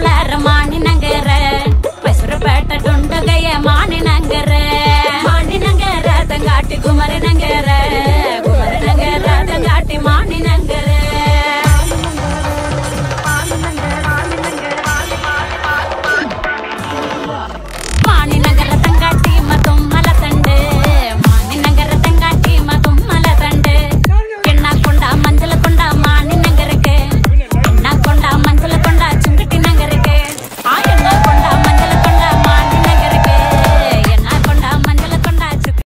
la rama